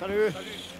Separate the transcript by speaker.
Speaker 1: Salut Salut.